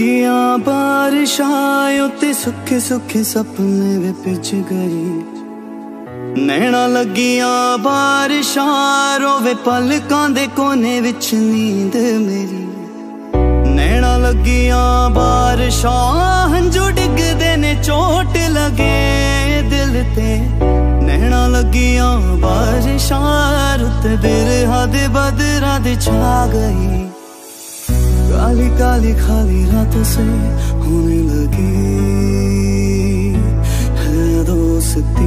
ਗੀਆਂ ਬਾਰਿਸ਼ਾਂ ਉੱਤੇ ਸੁੱਕੇ ਸੁੱਕੇ ਸੁਪਨੇ ਵੇ ਪਿੱਛ ਗਈ। ਨੈਣਾ ਲੱਗੀਆਂ ਬਾਰਿਸ਼ਾਂ, ਰੋਵੇ ਪਲਕਾਂ ਦੇ ਕੋਨੇ ਵਿੱਚ ਨੀਂਦ ਮੇਰੀ। ਨੈਣਾ ਲੱਗੀਆਂ ਬਾਰਿਸ਼ਾਂ, ਹੰਝੂ ਡਿੱਗਦੇ ਨੇ ਚੋਟ ਲਗੇ ਦਿਲ ਤੇ। ਨੈਣਾ ਲੱਗੀਆਂ ਬਾਰਿਸ਼ਾਂ, ਰੁੱਤ ਬਿਰਹਾ ਦੇ ਬਦਰਾਂ ਦੇ ਛਾ ਗਈ। काली काली खाली रातों से होने लगी है दोस्ती।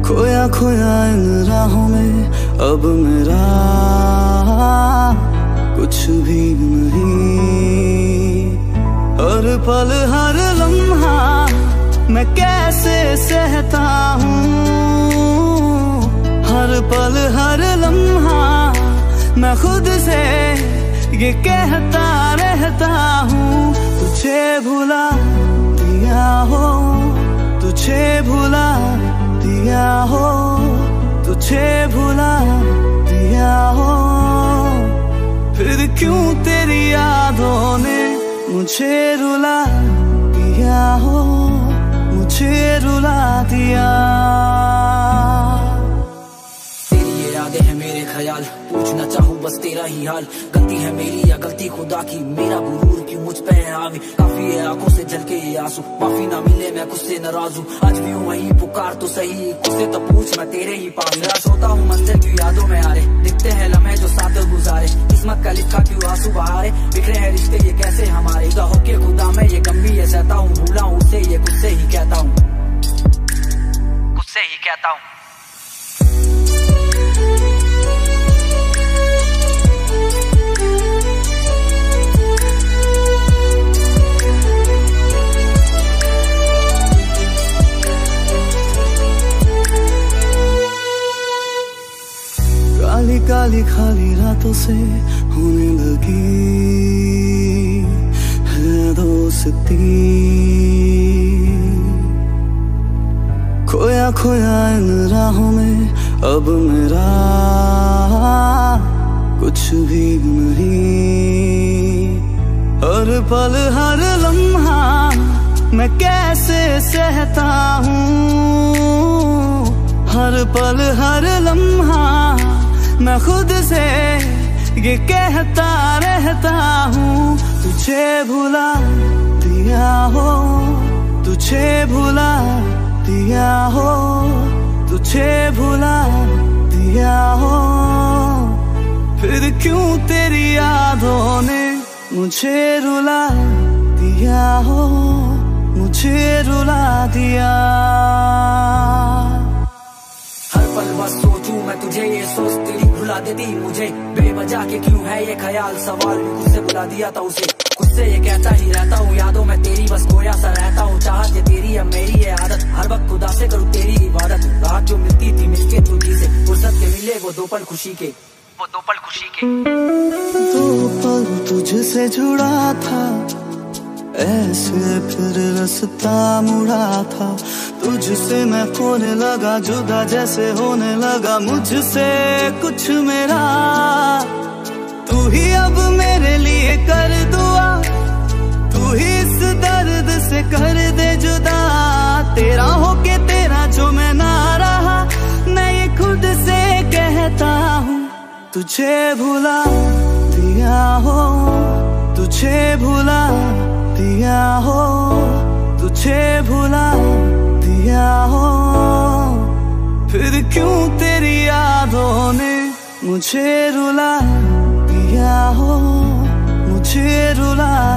खोया खोया इन राहों में अब मेरा कुछ भी नहीं। हर पल हर मैं खुद से ये कहता रहता हूँ, तुझे भुला दिया हो, तुझे भुला दिया हो, तुझे भुला दिया हो। फिर क्यों तेरी यादों ने मुझे रुला दिया हो, मुझे रुला दिया? तेरी ये यादें हैं मेरे ख्याल। पूछना चाहूँ, बस तेरा ही हाल। गलती है मेरी या गलती खुदा की? मेरा गुरूर क्यों मुझ पे है हावी? काफ़ी है आँखों से झलके ये आँसू। माफ़ी ना मिले, मैं खुद से नाराज़ हूँ। आज भी हूँ वही, पुकार तो सही। कुछ से तो पूछ, मैं तेरे ही पास निराश होता हूँ, मंजिल क्यों यादों में आ रहे दिखते हैं लम्हे जो साथ गुजारे। किस्मत का लिखा क्यों आँसू बहारे? बिखरे हैं रिश्ते, ये कैसे हमारे? खुदा होके खुदा मैं ये गम भी ये सहता हूँ। भूला हूँ उससे ये कुछ से ही कहता हूँ। कुछ से ही कहता हूँ। काली खाली रातों से होने लगी है दोस्ती। खोया खोया इन राहों में अब मेरा कुछ भी नहीं। हर पल, हर लम्हा मैं कैसे सहता हूँ? हर पल, हर लम्हा मैं खुद से ये कहता रहता हूँ, तुझे भुला दिया हो, तुझे भुला दिया हो, तुझे भुला दिया हो। फिर क्यों तेरी यादों ने मुझे रुला दिया हो, मुझे रुला दिया? भुला देती मुझे। बेवजह के क्यों है ये ख्याल? सवाल भी खुद से बुला दिया था उसे। खुद से ये कहता ही रहता हूँ, यादों में तेरी बस खोया सा रहता हूँ। चाहत ये तेरी है, मेरी है आदत। हर वक्त खुदा से करूँ तेरी इबादत। रात जो मिलती थी, मिलके तुझी से। फुर्सत के मिले वो दो पल खुशी के। वो दो पल खुशी के। दो पल तुझसे जुड़ा था। ऐसे फिर रास्ता मुड़ा था। तुझसे मैं खोने लगा, जुदा जैसे होने लगा। मुझसे कुछ मेरा, तू ही अब मेरे लिए कर दुआ। तू ही इस दर्द से कर दे जुदा। तेरा होके तेरा जो मैं ना रहा, मैं ये खुद से कहता हूँ, तुझे भूला दिया हो, तुझे भूला दिया हो, तुझे भुला दिया हो? फिर क्यों तेरी यादों ने मुझे रुला दिया हो? मुझे रुला